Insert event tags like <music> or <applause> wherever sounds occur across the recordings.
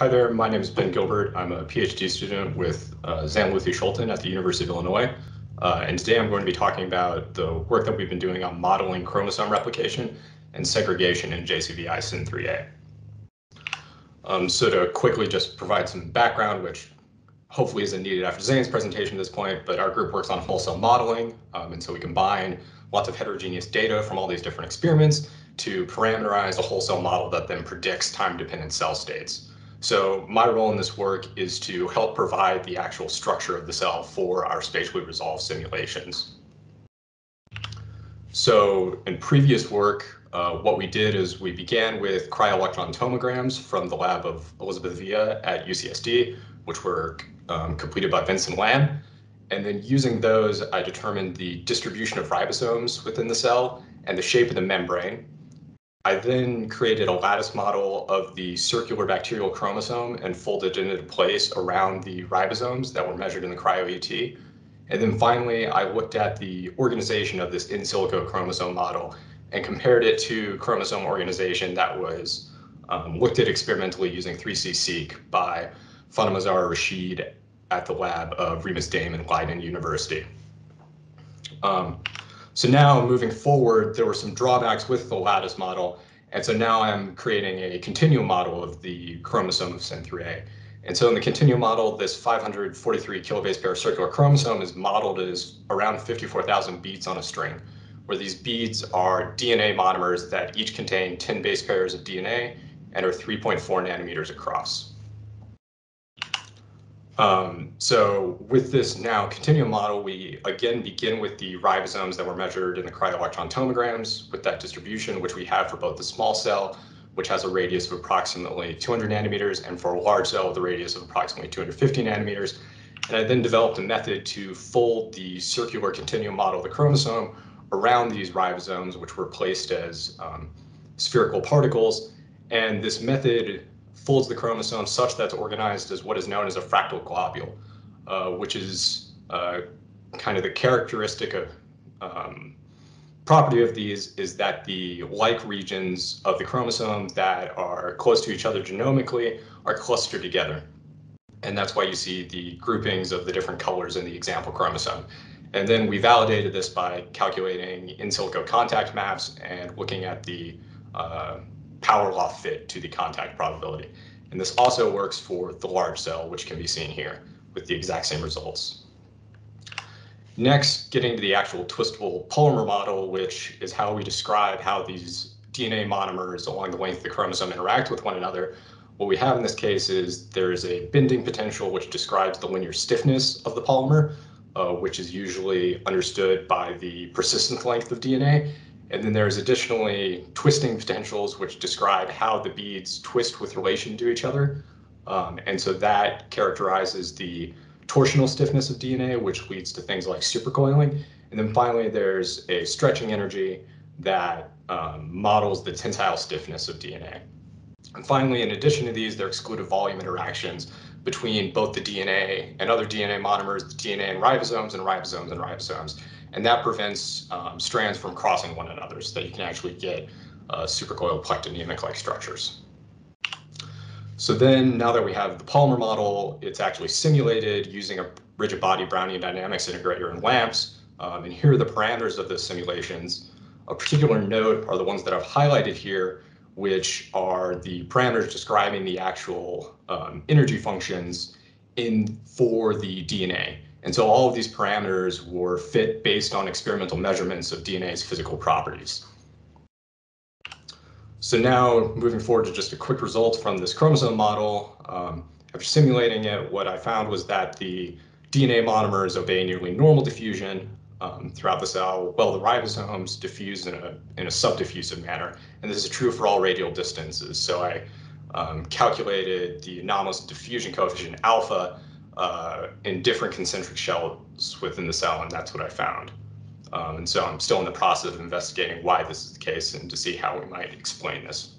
Hi there, my name is Ben Gilbert. I'm a PhD student with uh, Zan Luthey-Schulten at the University of Illinois. Uh, and today I'm going to be talking about the work that we've been doing on modeling chromosome replication and segregation in JCVI SYN3A. Um, so to quickly just provide some background, which hopefully isn't needed after Zane's presentation at this point, but our group works on whole cell modeling. Um, and so we combine lots of heterogeneous data from all these different experiments to parameterize a whole cell model that then predicts time-dependent cell states. So my role in this work is to help provide the actual structure of the cell for our spatially resolved simulations. So in previous work, uh, what we did is we began with cryo-electron tomograms from the lab of Elizabeth Villa at UCSD, which were um, completed by Vincent Lam. And then using those, I determined the distribution of ribosomes within the cell and the shape of the membrane. I then created a lattice model of the circular bacterial chromosome and folded it into place around the ribosomes that were measured in the cryo-ET. And then finally, I looked at the organization of this in silico chromosome model and compared it to chromosome organization that was um, looked at experimentally using 3C-seq by Fatima Zahra Rashid at the lab of Remus Dame and Leiden University. Um, so now moving forward, there were some drawbacks with the lattice model. And so now I'm creating a continuum model of the chromosome of SYN3A. And so in the continuum model, this 543 kilobase pair circular chromosome is modeled as around 54,000 beads on a string, where these beads are DNA monomers that each contain 10 base pairs of DNA and are 3.4 nanometers across. Um, so with this now continuum model, we again begin with the ribosomes that were measured in the cryo-electron tomograms with that distribution, which we have for both the small cell, which has a radius of approximately 200 nanometers, and for a large cell with a radius of approximately 250 nanometers. And I then developed a method to fold the circular continuum model of the chromosome around these ribosomes, which were placed as um, spherical particles. And this method folds the chromosome such that it's organized as what is known as a fractal globule, uh, which is uh, kind of the characteristic of um, property of these is that the like regions of the chromosome that are close to each other genomically are clustered together. And that's why you see the groupings of the different colors in the example chromosome. And then we validated this by calculating in silico contact maps and looking at the uh, power law fit to the contact probability. And this also works for the large cell, which can be seen here with the exact same results. Next, getting to the actual twistable polymer model, which is how we describe how these DNA monomers along the length of the chromosome interact with one another. What we have in this case is there is a bending potential which describes the linear stiffness of the polymer, uh, which is usually understood by the persistence length of DNA. And then there's additionally twisting potentials, which describe how the beads twist with relation to each other. Um, and so that characterizes the torsional stiffness of DNA, which leads to things like supercoiling. And then finally, there's a stretching energy that um, models the tensile stiffness of DNA. And finally, in addition to these, there are excluded volume interactions between both the DNA and other DNA monomers, the DNA and ribosomes, and ribosomes and ribosomes and that prevents um, strands from crossing one another so that you can actually get uh, supercoiled plectonemic-like structures. So then now that we have the Polymer model, it's actually simulated using a rigid body Brownian dynamics integrator in LAMMPS. Um, and here are the parameters of the simulations. A particular note are the ones that I've highlighted here, which are the parameters describing the actual um, energy functions in for the DNA. And so all of these parameters were fit based on experimental measurements of DNA's physical properties. So now moving forward to just a quick result from this chromosome model, um, after simulating it, what I found was that the DNA monomers obey nearly normal diffusion um, throughout the cell, while the ribosomes diffuse in a, in a subdiffusive manner. And this is true for all radial distances. So I um, calculated the anomalous diffusion coefficient alpha uh, in different concentric shells within the cell, and that's what I found. Um, and so I'm still in the process of investigating why this is the case and to see how we might explain this.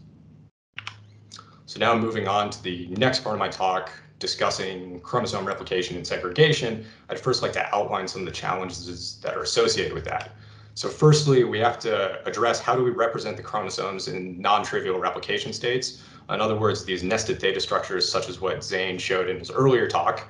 So now moving on to the next part of my talk, discussing chromosome replication and segregation, I'd first like to outline some of the challenges that are associated with that. So firstly, we have to address how do we represent the chromosomes in non-trivial replication states. In other words, these nested theta structures, such as what Zane showed in his earlier talk.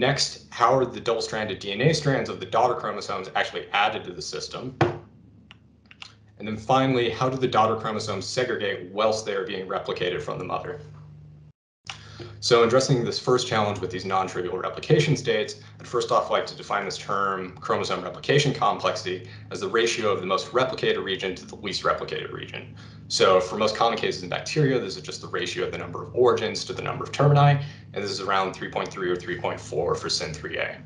Next, how are the double-stranded DNA strands of the daughter chromosomes actually added to the system? And then finally, how do the daughter chromosomes segregate whilst they are being replicated from the mother? So addressing this first challenge with these non-trivial replication states, I'd first off like to define this term chromosome replication complexity as the ratio of the most replicated region to the least replicated region. So for most common cases in bacteria, this is just the ratio of the number of origins to the number of termini, and this is around 3.3 or 3.4 for SYN3A.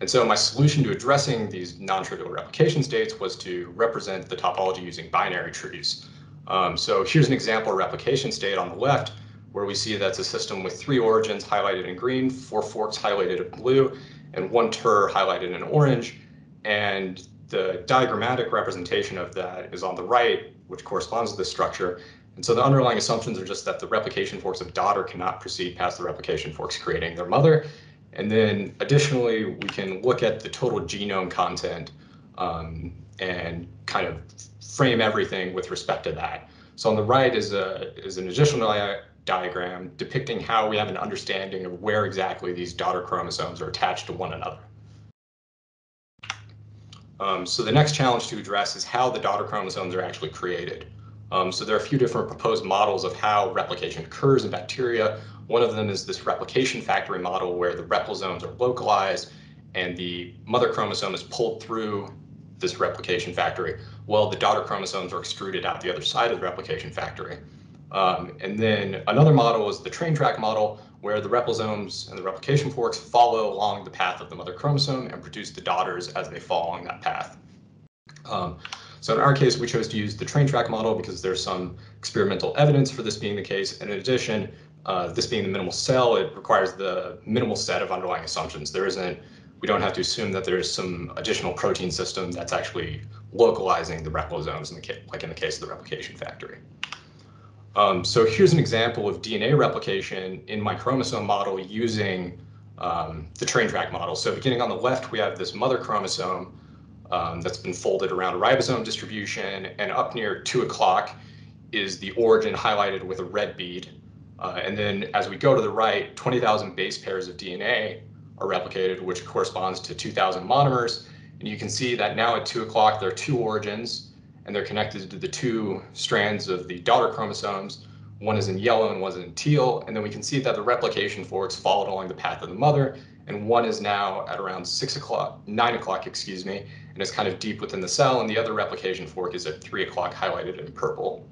And so my solution to addressing these non-trivial replication states was to represent the topology using binary trees. Um, so here's an example replication state on the left where we see that's a system with three origins highlighted in green, four forks highlighted in blue, and one ter highlighted in orange. And the diagrammatic representation of that is on the right, which corresponds to this structure. And so the underlying assumptions are just that the replication forks of daughter cannot proceed past the replication forks creating their mother. And then additionally, we can look at the total genome content um, and kind of frame everything with respect to that. So on the right is a is an additional diagram depicting how we have an understanding of where exactly these daughter chromosomes are attached to one another. Um, so the next challenge to address is how the daughter chromosomes are actually created. Um, so there are a few different proposed models of how replication occurs in bacteria. One of them is this replication factory model where the replisomes are localized and the mother chromosome is pulled through this replication factory while the daughter chromosomes are extruded out the other side of the replication factory. Um, and then another model is the train track model, where the replisomes and the replication forks follow along the path of the mother chromosome and produce the daughters as they fall along that path. Um, so in our case, we chose to use the train track model because there's some experimental evidence for this being the case. And in addition, uh, this being the minimal cell, it requires the minimal set of underlying assumptions. There isn't, we don't have to assume that there's some additional protein system that's actually localizing the replisomes, in the like in the case of the replication factory. Um, so here's an example of DNA replication in my chromosome model using um, the train track model. So beginning on the left, we have this mother chromosome um, that's been folded around a ribosome distribution, and up near two o'clock is the origin highlighted with a red bead. Uh, and then as we go to the right, 20,000 base pairs of DNA are replicated, which corresponds to 2,000 monomers. And you can see that now at two o'clock, there are two origins and they're connected to the two strands of the daughter chromosomes. One is in yellow and one is in teal. And then we can see that the replication forks followed along the path of the mother. And one is now at around six o'clock, nine o'clock, excuse me, and is kind of deep within the cell. And the other replication fork is at three o'clock highlighted in purple.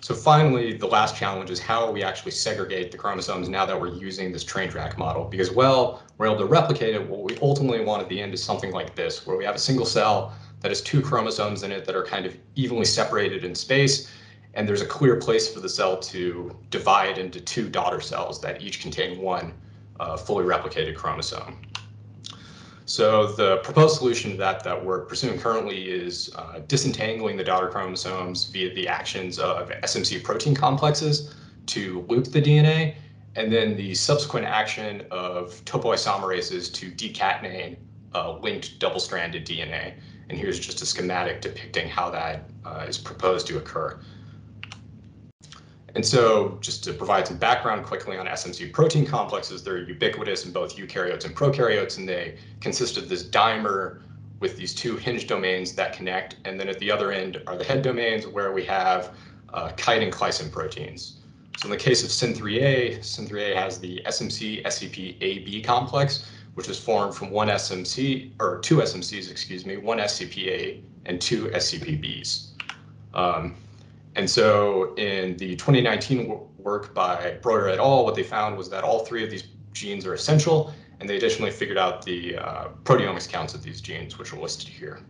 So finally, the last challenge is how we actually segregate the chromosomes now that we're using this train track model. Because, well, we're able to replicate it. What we ultimately want at the end is something like this, where we have a single cell that has two chromosomes in it that are kind of evenly separated in space. And there's a clear place for the cell to divide into two daughter cells that each contain one uh, fully replicated chromosome. So the proposed solution to that that we're pursuing currently is uh, disentangling the daughter chromosomes via the actions of SMC protein complexes to loop the DNA, and then the subsequent action of topoisomerases to decatenate uh, linked double-stranded DNA. And here's just a schematic depicting how that uh, is proposed to occur. And so just to provide some background quickly on SMC protein complexes, they're ubiquitous in both eukaryotes and prokaryotes, and they consist of this dimer with these two hinge domains that connect. And then at the other end are the head domains where we have uh, kite and kleisin proteins. So in the case of SYN3A, SYN3A has the SMC SCP AB complex, which was formed from one SMC, or two SMCs, excuse me, one SCPA and two SCPBs. Um, and so in the 2019 work by Breuer et al., what they found was that all three of these genes are essential, and they additionally figured out the uh, proteomics counts of these genes, which are listed here.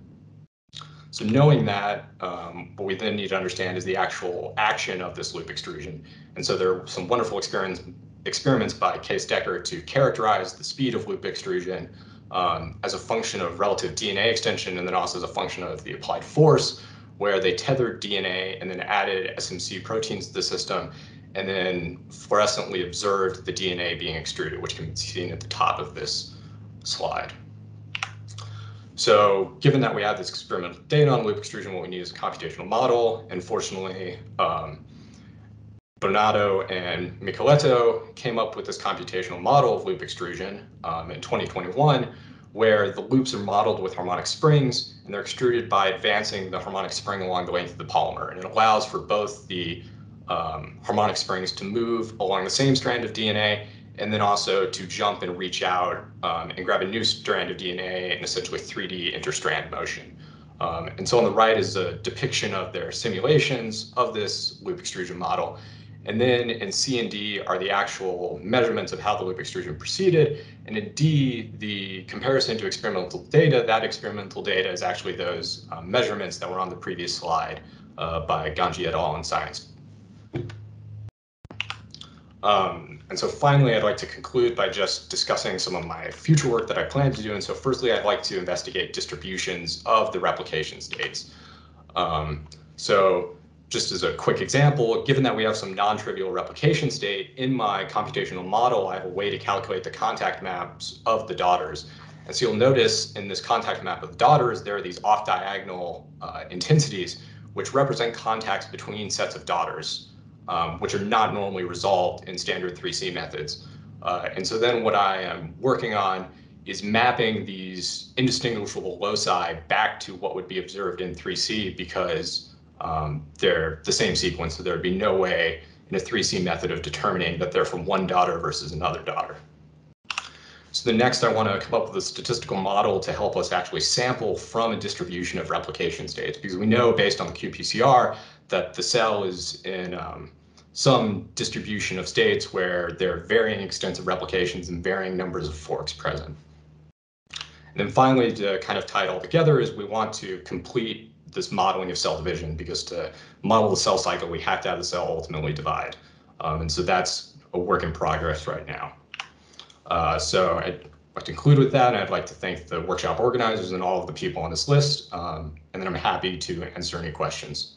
So knowing that, um, what we then need to understand is the actual action of this loop extrusion. And so there are some wonderful experiments experiments by Kees Dekker to characterize the speed of loop extrusion um, as a function of relative DNA extension and then also as a function of the applied force, where they tethered DNA and then added SMC proteins to the system and then fluorescently observed the DNA being extruded, which can be seen at the top of this slide. So given that we have this experimental data on loop extrusion, what we need is a computational model. And fortunately, um, Bonato and Michieletto came up with this computational model of loop extrusion um, in 2021, where the loops are modeled with harmonic springs and they're extruded by advancing the harmonic spring along the length of the polymer. And it allows for both the um, harmonic springs to move along the same strand of DNA and then also to jump and reach out um, and grab a new strand of DNA in essentially 3D interstrand motion. Um, and so on the right is a depiction of their simulations of this loop extrusion model. And then in C and D are the actual measurements of how the loop extrusion proceeded. And in D, the comparison to experimental data, that experimental data is actually those uh, measurements that were on the previous slide uh, by Ganji et al. in Science. Um, and so finally, I'd like to conclude by just discussing some of my future work that I plan to do. And so firstly, I'd like to investigate distributions of the replication states. Um, so just as a quick example, given that we have some non-trivial replication state, in my computational model, I have a way to calculate the contact maps of the daughters. And so you'll notice in this contact map of daughters, there are these off-diagonal uh, intensities, which represent contacts between sets of daughters um, which are not normally resolved in standard 3C methods. Uh, and so then what I am working on is mapping these indistinguishable loci back to what would be observed in 3C because um, they're the same sequence, so there'd be no way in a 3C method of determining that they're from one daughter versus another daughter. So the next I want to come up with a statistical model to help us actually sample from a distribution of replication states because we know based on the qPCR that the cell is in um, some distribution of states where there are varying extents of replications and varying numbers of forks present. And then finally, to kind of tie it all together is we want to complete this modeling of cell division because to model the cell cycle, we have to have the cell ultimately divide. Um, and so that's a work in progress right now. Uh, so I'd like to conclude with that, and I'd like to thank the workshop organizers and all of the people on this list, um, and then I'm happy to answer any questions.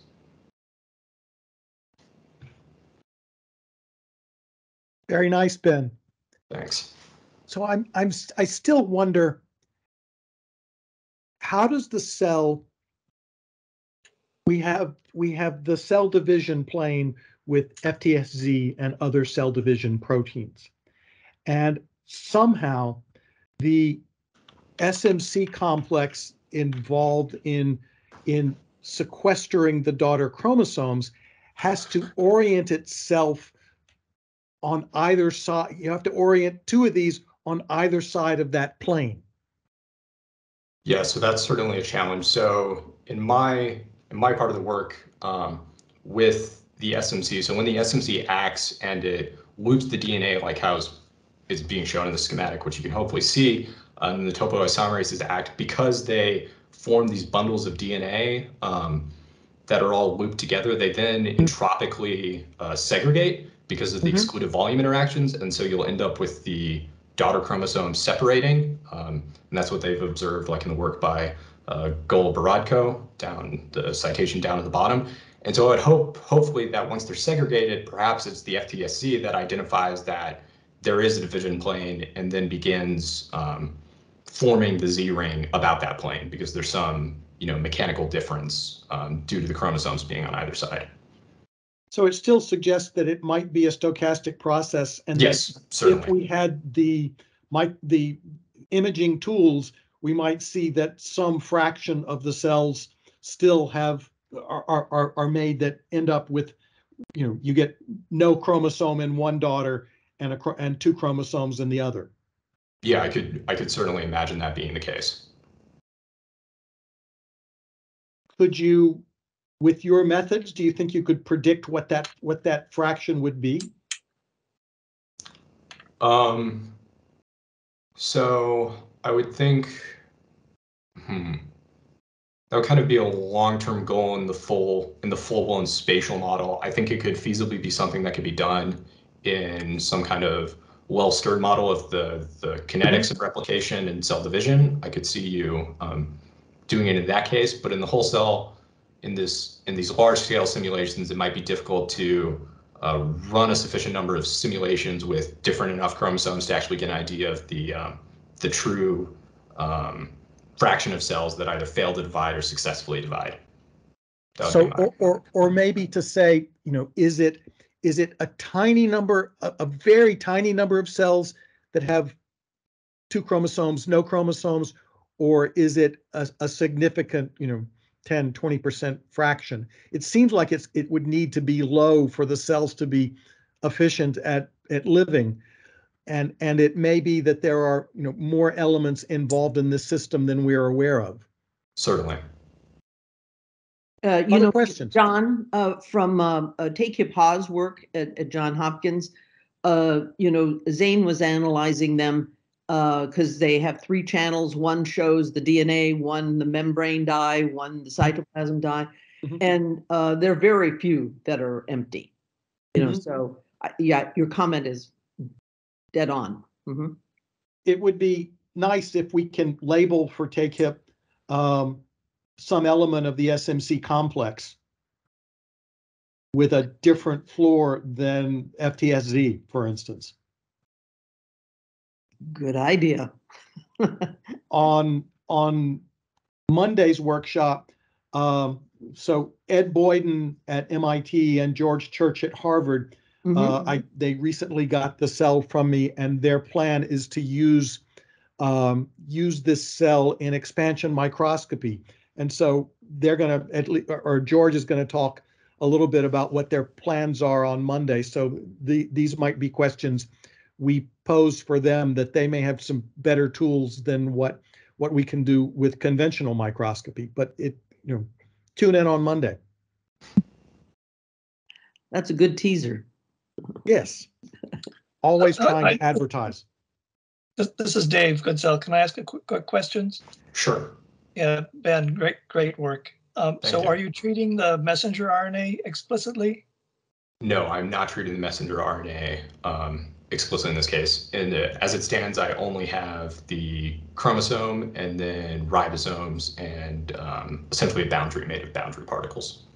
Very nice, Ben. Thanks. So I'm I'm I still wonder how does the cell we have we have the cell division plane with FTSZ and other cell division proteins. And somehow the SMC complex involved in in sequestering the daughter chromosomes has to orient itself on either side. You have to orient two of these on either side of that plane. Yeah, so that's certainly a challenge. So in my my part of the work um, with the SMC, so when the SMC acts and it loops the DNA like how is being shown in the schematic, which you can hopefully see um, the topoisomerases act because they form these bundles of DNA um, that are all looped together. They then entropically uh, segregate because of the mm-hmm. excluded volume interactions. And so you'll end up with the daughter chromosome separating. Um, and that's what they've observed, like in the work by uh, Goloborodko, down the citation down at the bottom. And so I'd hope, hopefully, that once they're segregated, perhaps it's the FTSZ that identifies that there is a division plane and then begins um, forming the Z ring about that plane because there's some, you know, mechanical difference um, due to the chromosomes being on either side. So it still suggests that it might be a stochastic process, and yes, certainly. if we had the might the imaging tools, we might see that some fraction of the cells still have are are are made that end up with, you know, you get no chromosome in one daughter and a and two chromosomes in the other. Yeah, I could I could certainly imagine that being the case. Could you with your methods, do you think you could predict what that what that fraction would be? Um, so I would think, hmm, that would kind of be a long-term goal in the full in the full-blown spatial model. I think it could feasibly be something that could be done in some kind of well-stirred model of the the kinetics of replication and cell division. I could see you um, doing it in that case, but in the whole cell in this in these large scale simulations, it might be difficult to uh, run a sufficient number of simulations with different enough chromosomes to actually get an idea of the um, the true um, fraction of cells that either fail to divide or successfully divide. So, or, or, or maybe to say, you know, is it, is it a tiny number, a, a very tiny number of cells that have two chromosomes, no chromosomes? Or is it a, a significant, you know, 10, 20% fraction? It seems like it's, it would need to be low for the cells to be efficient at, at living. And, and it may be that there are, you know, more elements involved in this system than we are aware of. Certainly. Uh, you Other know, questions? John, uh, from, um, uh, Taekjip Ha's work at, at John Hopkins, uh, you know, Zane was analyzing them, uh, cause they have three channels. One shows the DNA, one the membrane dye, one the cytoplasm dye. Mhm. And, uh, there are very few that are empty. You know, Mhm. so, I- yeah, your comment is dead on. Mhm. it would be nice if we can label for Taekjip um, some element of the SMC complex with a different fluor than FTSZ, for instance. Good idea. <laughs> On on Monday's workshop, um, so Ed Boyden at MIT and George Church at Harvard Uh, Mhm. I, they recently got the cell from me and their plan is to use, um, use this cell in expansion microscopy. And so they're gonna, at least, or George is gonna talk a little bit about what their plans are on Monday. So the, these might be questions we pose for them that they may have some better tools than what, what we can do with conventional microscopy. But it, you know, tune in on Monday. That's a good teaser. Yes. Always Uh, trying I- to advertise. This, this is Dave Goodsell. Can I ask a quick, quick questions? Sure. Yeah, Ben, great, great work. Um, so you. are you treating the messenger RNA explicitly? No, I'm not treating the messenger RNA um, explicitly in this case. And uh, as it stands, I only have the chromosome and then ribosomes and um, essentially a boundary made of boundary particles.